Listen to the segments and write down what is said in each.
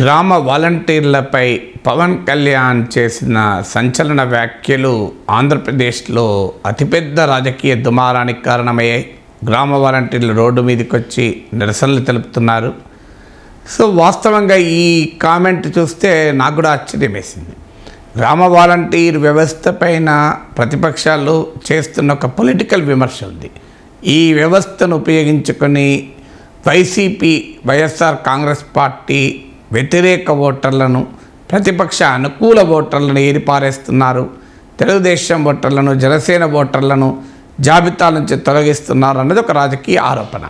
గ్రామ వాలంటీర్లపై పవన్ కళ్యాణ్ చేసిన సంచలన వ్యాఖ్యలు ఆంధ్రప్రదేశ్లో అతిపెద్ద రాజకీయ దుమారానికి కారణమయ్యాయి. గ్రామ వాలంటీర్లు రోడ్డు మీదకి వచ్చి నిరసనలు తెలుపుతున్నారు. సో వాస్తవంగా ఈ కామెంట్ చూస్తే నాకు కూడా ఆశ్చర్యం వేసింది గ్రామ వాలంటీర్ వ్యవస్థ పైన ప్రతిపక్షాలు చేస్తున్న ఒక పొలిటికల్ విమర్శ ఉంది. ఈ వ్యవస్థను ఉపయోగించుకొని వైసీపీ వైఎస్ఆర్ కాంగ్రెస్ పార్టీ వ్యతిరేక ఓటర్లను ప్రతిపక్ష అనుకూల ఓటర్లను ఏరిపారేస్తున్నారు. తెలుగుదేశం ఓటర్లను జనసేన ఓటర్లను జాబితా నుంచి తొలగిస్తున్నారు అన్నది ఒక రాజకీయ ఆరోపణ.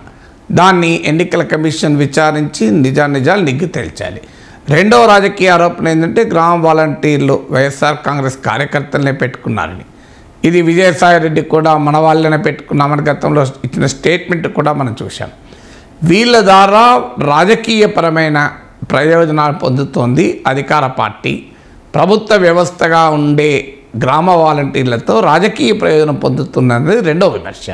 దాన్ని ఎన్నికల కమిషన్ విచారించి నిజానిజాలు నిగ్గు తేల్చాలి. రెండవ రాజకీయ ఆరోపణ ఏంటంటే గ్రామ వాలంటీర్లు వైఎస్ఆర్ కాంగ్రెస్ కార్యకర్తలనే పెట్టుకున్నారని. ఇది విజయసాయిరెడ్డి కూడా మన వాళ్ళనే పెట్టుకున్నామని గతంలో ఇచ్చిన స్టేట్మెంట్ కూడా మనం చూసాం వీళ్ళ ద్వారా రాజకీయపరమైన ప్రయోజనాలు పొందుతోంది అధికార పార్టీ. ప్రభుత్వ వ్యవస్థగా ఉండే గ్రామ వాలంటీర్లతో రాజకీయ ప్రయోజనం పొందుతున్నది రెండో విమర్శ.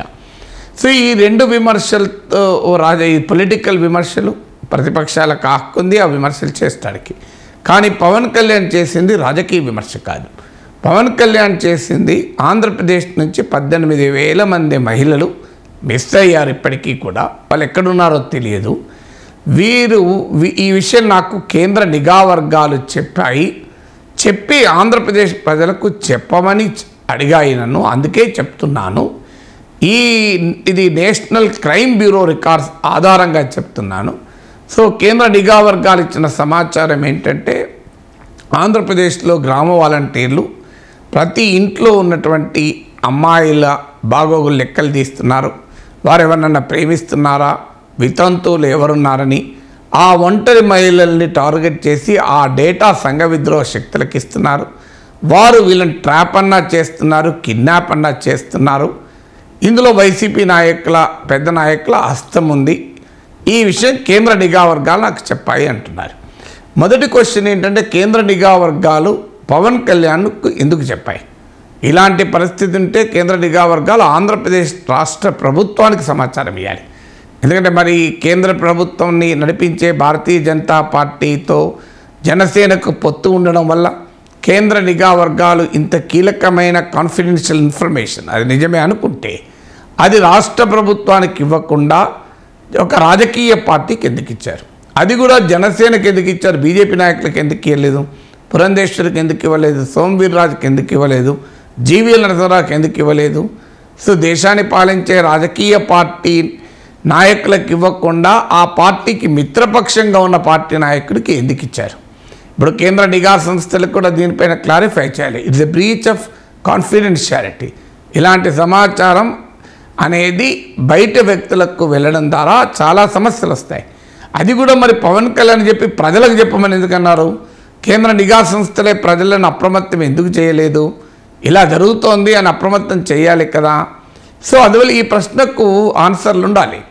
సో ఈ రెండు విమర్శలతో ఓ రాజ ఈ పొలిటికల్ విమర్శలు ప్రతిపక్షాలకు కాక్కుంది ఆ విమర్శలు చేస్తాడికి. కానీ పవన్ కళ్యాణ్ చేసింది రాజకీయ విమర్శ కాదు. పవన్ కళ్యాణ్ చేసింది ఆంధ్రప్రదేశ్ నుంచి పద్దెనిమిది వేల మంది మహిళలు మిస్ అయ్యారు ఇప్పటికీ కూడా. వాళ్ళు ఎక్కడున్నారో తెలియదు. వీరు ఈ విషయం నాకు కేంద్ర నిఘా వర్గాలు చెప్పాయి. చెప్పి ఆంధ్రప్రదేశ్ ప్రజలకు చెప్పమని అడిగాయి నన్ను. అందుకే చెప్తున్నాను. ఈ ఇది నేషనల్ క్రైమ్ బ్యూరో రికార్డ్స్ ఆధారంగా చెప్తున్నాను. సో కేంద్ర నిఘా వర్గాలు ఇచ్చిన సమాచారం ఏంటంటే ఆంధ్రప్రదేశ్లో గ్రామ వాలంటీర్లు ప్రతి ఇంట్లో ఉన్నటువంటి అమ్మాయిల బాగోగులు లెక్కలు తీస్తున్నారు. వారు ఎవరినన్నా ప్రేమిస్తున్నారా? వితంతువులు ఎవరున్నారని ఆ ఒంటరి మహిళల్ని టార్గెట్ చేసి ఆ డేటా సంఘ విద్రోహ శక్తులకు ఇస్తున్నారు. వారు వీళ్ళని ట్రాప్ అన్నా చేస్తున్నారు కిడ్నాప్ అన్నా చేస్తున్నారు. ఇందులో వైసీపీ నాయకుల పెద్ద నాయకుల హస్తం ఉంది. ఈ విషయం కేంద్ర నిఘా వర్గాలు నాకు చెప్పాయి అంటున్నారు. మొదటి క్వశ్చన్ ఏంటంటే కేంద్ర నిఘా వర్గాలు పవన్ కళ్యాణ్కు ఎందుకు చెప్పాయి? ఇలాంటి పరిస్థితి ఉంటే కేంద్ర నిఘా వర్గాలు ఆంధ్రప్రదేశ్ రాష్ట్ర ప్రభుత్వానికి సమాచారం ఇవ్వాలి ఎందుకంటే మరి కేంద్ర ప్రభుత్వాన్ని నడిపించే భారతీయ జనతా పార్టీతో జనసేనకు పొత్తు ఉండడం వల్ల కేంద్ర నిఘా వర్గాలు ఇంత కీలకమైన కాన్ఫిడెన్షియల్ ఇన్ఫర్మేషన్ అది నిజమే అనుకుంటే అది రాష్ట్ర ప్రభుత్వానికి ఇవ్వకుండా ఒక రాజకీయ పార్టీకి ఎందుకు ఇచ్చారు? అది కూడా జనసేనకి ఎందుకు ఇచ్చారు? బీజేపీ నాయకులకు ఎందుకు ఇవ్వలేదు? పురంధేశ్వరికి ఎందుకు ఇవ్వలేదు? సోమవీర్రాజుకి ఎందుకు ఇవ్వలేదు? జీవీఎల్ నరసరావుకి ఎందుకు ఇవ్వలేదు? సో దేశాన్ని పాలించే రాజకీయ పార్టీ నాయకులకు ఇవ్వకుండా ఆ పార్టీకి మిత్రపక్షంగా ఉన్న పార్టీ నాయకుడికి ఎందుకు ఇచ్చారు? ఇప్పుడు కేంద్ర నిఘా సంస్థలకు కూడా దీనిపైన క్లారిఫై చేయాలి. It's a breach of confidentiality ఇలాంటి సమాచారం అనేది బయట వ్యక్తులకు వెళ్ళడం ద్వారా చాలా సమస్యలు వస్తాయి. అది కూడా మరి పవన్ కళ్యాణ్ చెప్పి ప్రజలకు చెప్పమని ఎందుకన్నారు కేంద్ర నిఘా సంస్థలే ప్రజలను అప్రమత్తం ఎందుకు చేయలేదు? ఇలా జరుగుతోంది అని అప్రమత్తం చేయాలి కదా. సో అందువల్ల ఈ ప్రశ్నకు ఆన్సర్లు ఉండాలి.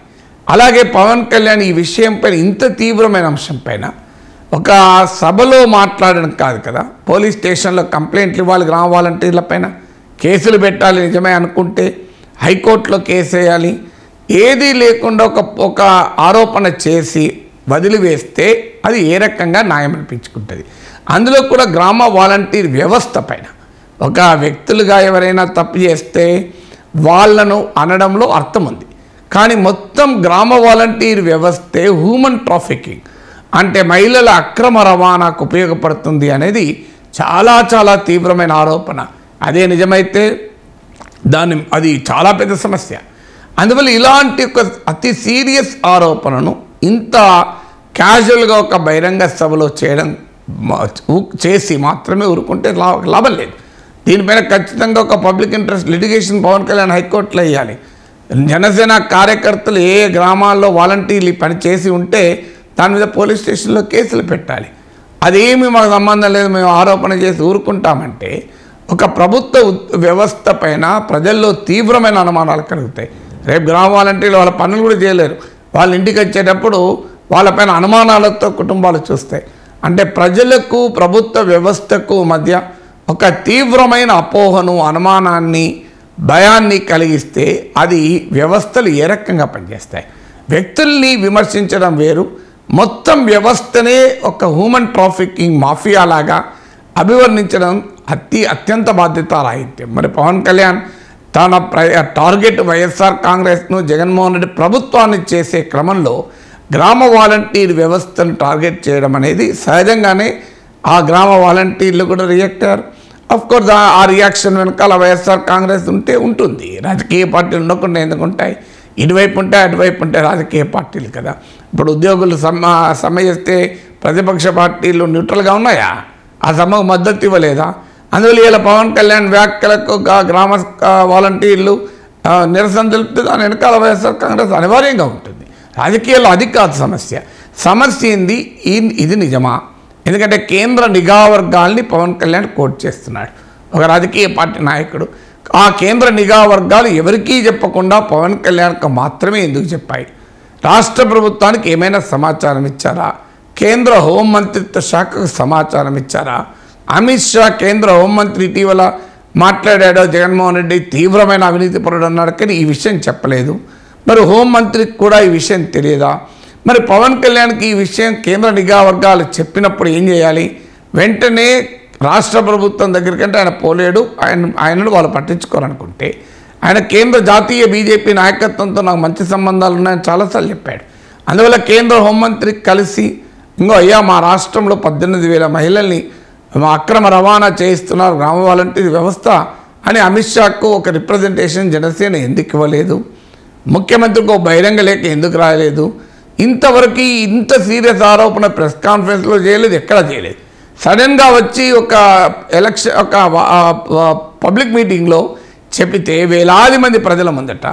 అలాగే పవన్ కళ్యాణ్ ఈ విషయంపైన ఇంత తీవ్రమైన అంశంపైన ఒక సభలో మాట్లాడడం కాదు కదా పోలీస్ స్టేషన్లో కంప్లైంట్లు ఇవ్వాలి గ్రామ వాలంటీర్ల పైన కేసులు పెట్టాలి నిజమే అనుకుంటే హైకోర్టులో కేసు వేయాలి ఏదీ లేకుండా ఒక ఒక ఆరోపణ చేసి వదిలివేస్తే అది ఏ రకంగా న్యాయం అనిపించుకుంటుంది. అందులో కూడా గ్రామ వాలంటీర్ వ్యవస్థ పైన ఒక వ్యక్తులుగా ఎవరైనా తప్పు చేస్తే వాళ్ళను అనడంలో అర్థం ఉంది. కానీ మొత్తం గ్రామ వాలంటీర్ వ్యవస్థే హ్యూమన్ ట్రాఫికింగ్ అంటే మహిళల అక్రమ రవాణాకు ఉపయోగపడుతుంది అనేది చాలా చాలా తీవ్రమైన ఆరోపణ. అదే నిజమైతే దాన్ని అది చాలా పెద్ద సమస్య. అందువల్ల ఇలాంటి ఒక అతి సీరియస్ ఆరోపణను ఇంత క్యాజువల్గా ఒక బహిరంగ సభలో చేయడం చేసి మాత్రమే ఊరుకుంటే లాభం లేదు. దీనిపైన ఖచ్చితంగా ఒక public interest litigation Pawan Kalyan హైకోర్టులో వేయాలి. జనసేన కార్యకర్తలు ఏ గ్రామాల్లో వాలంటీర్లు ఈ పని చేసి ఉంటే దాని మీద పోలీస్ స్టేషన్లో కేసులు పెట్టాలి. అదేమి మాకు సంబంధం లేదు మేము ఆరోపణ చేసి ఊరుకుంటామంటే ఒక ప్రభుత్వ ఉద్- వ్యవస్థ పైన ప్రజల్లో తీవ్రమైన అనుమానాలు కలుగుతాయి. రేపు గ్రామ వాలంటీర్లు వాళ్ళ పనులు కూడా చేయలేరు. వాళ్ళ ఇంటికి వచ్చేటప్పుడు వాళ్ళపైన అనుమానాలతో కుటుంబాలు చూస్తాయి. అంటే ప్రజలకు ప్రభుత్వ వ్యవస్థకు మధ్య ఒక తీవ్రమైన అపోహను అనుమానాన్ని భయాన్ని కలిగిస్తే అది వ్యవస్థలు ఏ రకంగా పనిచేస్తాయి? వ్యక్తుల్ని విమర్శించడం వేరు. మొత్తం వ్యవస్థనే ఒక హ్యూమన్ ట్రాఫికింగ్ మాఫియా లాగా అభివర్ణించడం అతి అత్యంత బాధ్యతారాహిత్యం. మరి పవన్ కళ్యాణ్ తన ప్ర టార్గెట్ వైఎస్ఆర్ కాంగ్రెస్ను జగన్మోహన్ రెడ్డి ప్రభుత్వాన్ని చేసే క్రమంలో గ్రామ వాలంటీర్ వ్యవస్థను టార్గెట్ చేయడం అనేది సహజంగానే ఆ గ్రామ వాలంటీర్లు కూడా రియాక్ట్ అయ్యారు. కోర్స్ ఆ రియాక్షన్ వెనకాల వైఎస్ఆర్ కాంగ్రెస్ ఉంటే ఉంటుంది. రాజకీయ పార్టీలు ఉండకుండా ఎందుకు ఉంటాయి ఇటువైపు ఉంటాయి అటువైపు ఉంటాయి రాజకీయ పార్టీలు కదా. ఇప్పుడు ఉద్యోగులు సమ్మ సమ్మె చేస్తే ప్రతిపక్ష పార్టీలు న్యూట్రల్గా ఉన్నాయా? ఆ సమ్మకు మద్దతు ఇవ్వలేదా? అందువల్ల ఇలా పవన్ కళ్యాణ్ వ్యాఖ్యలకు గ్రామ వాలంటీర్లు నిరసన తెలిపితే దాని వెనకాల వైఎస్ఆర్ కాంగ్రెస్ అనివార్యంగా ఉంటుంది. రాజకీయాల్లో అది కాదు సమస్య. సమస్య ఏంది? ఇది నిజమా? ఎందుకంటే కేంద్ర నిఘా వర్గాల్ని పవన్ కళ్యాణ్ కోట్ చేస్తున్నాడు. ఒక రాజకీయ పార్టీ నాయకుడు. ఆ కేంద్ర నిఘా వర్గాలు ఎవరికీ చెప్పకుండా పవన్ కళ్యాణ్కి మాత్రమే ఎందుకు చెప్పాయి? రాష్ట్ర ప్రభుత్వానికి ఏమైనా సమాచారం ఇచ్చారా? కేంద్ర హోంమంత్రిత్వ శాఖకు సమాచారం ఇచ్చారా? అమిత్ షా కేంద్ర హోంమంత్రి ఇటీవల మాట్లాడాడు జగన్మోహన్ రెడ్డి తీవ్రమైన అవినీతి పరుడు అన్నాడు కానీ ఈ విషయం చెప్పలేదు. మరి హోంమంత్రికి కూడా ఈ విషయం తెలియదా? మరి పవన్ కళ్యాణ్కి ఈ విషయం కేంద్ర నిఘా వర్గాలు చెప్పినప్పుడు ఏం చేయాలి? వెంటనే రాష్ట్ర ప్రభుత్వం దగ్గరికంటే ఆయన పోలేడు. ఆయన ఆయనను వాళ్ళు పట్టించుకోరనుకుంటే ఆయన కేంద్ర జాతీయ బీజేపీ నాయకత్వంతో నాకు మంచి సంబంధాలు ఉన్నాయని చాలాసార్లు చెప్పాడు. అందువల్ల కేంద్ర హోంమంత్రికి కలిసి ఇంకో అయ్యా మా రాష్ట్రంలో పద్దెనిమిది వేల మహిళల్ని అక్రమ రవాణా చేయిస్తున్నారు. గ్రామ వాలంటీర్ వ్యవస్థ అని అమిత్ షాకు ఒక రిప్రజెంటేషన్ జనసేన ఎందుకు ఇవ్వలేదు? ముఖ్యమంత్రికి ఒక బహిరంగ లేఖ ఎందుకు రాయలేదు? ఇంతవరకు ఇంత సీరియస్ ఆరోపణ ప్రెస్ కాన్ఫరెన్స్లో చేయలేదు ఎక్కడ చేయలేదు. సడన్గా వచ్చి ఒక ఎలక్షన్ ఒక పబ్లిక్ మీటింగ్లో చెప్పితే వేలాది మంది ప్రజల ముందట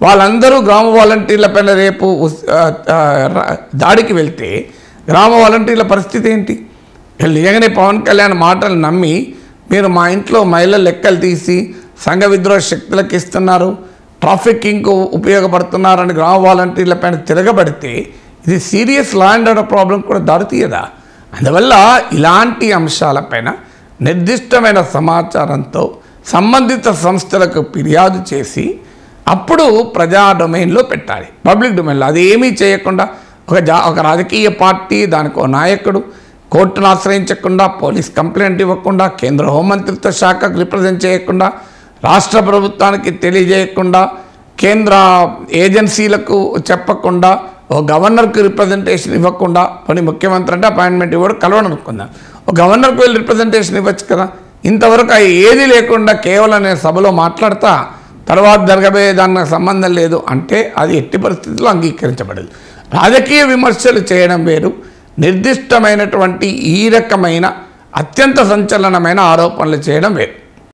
వాళ్ళందరూ గ్రామ వాలంటీర్ల పైన రేపు దాడికి వెళ్తే గ్రామ వాలంటీర్ల పరిస్థితి ఏంటి? వీళ్ళు నిజంగానే పవన్ కళ్యాణ్ మాటలు నమ్మి మీరు మా ఇంట్లో మహిళల లెక్కలు తీసి సంఘ విద్రోహ శక్తులకు ఇస్తున్నారు. ట్రాఫికింగ్కు ఉపయోగపడుతున్నారని గ్రామ వాలంటీర్ల పైన తిరగబడితే ఇది serious law and order problem కూడా దారితీయదా అందువల్ల ఇలాంటి అంశాలపైన నిర్దిష్టమైన సమాచారంతో సంబంధిత సంస్థలకు ఫిర్యాదు చేసి అప్పుడు ప్రజా డొమైన్లో పెట్టాలి. పబ్లిక్ డొమైన్లో అది ఏమీ చేయకుండా ఒక జా ఒక రాజకీయ పార్టీ దానికి ఒక నాయకుడు కోర్టును ఆశ్రయించకుండా పోలీస్ కంప్లైంట్ ఇవ్వకుండా కేంద్ర హోంమంత్రిత్వ శాఖకు రిప్రజెంట్ చేయకుండా రాష్ట్ర ప్రభుత్వానికి తెలియజేయకుండా కేంద్ర ఏజెన్సీలకు చెప్పకుండా ఓ గవర్నర్కి రిప్రజెంటేషన్ ఇవ్వకుండా పని ముఖ్యమంత్రి అంటే అపాయింట్మెంట్ ఇవ్వడం కలవడం అనుకుందాం. ఒక గవర్నర్కి వెళ్ళి రిప్రజెంటేషన్ ఇవ్వచ్చు కదా. ఇంతవరకు అవి ఏది లేకుండా కేవలం నేను సభలో మాట్లాడతా తర్వాత జరగబోయే దానికి సంబంధం లేదు అంటే అది ఎట్టి పరిస్థితుల్లో అంగీకరించబడదు. రాజకీయ విమర్శలు చేయడం వేరు. నిర్దిష్టమైనటువంటి ఈ రకమైన అత్యంత సంచలనమైన ఆరోపణలు చేయడం వేరు.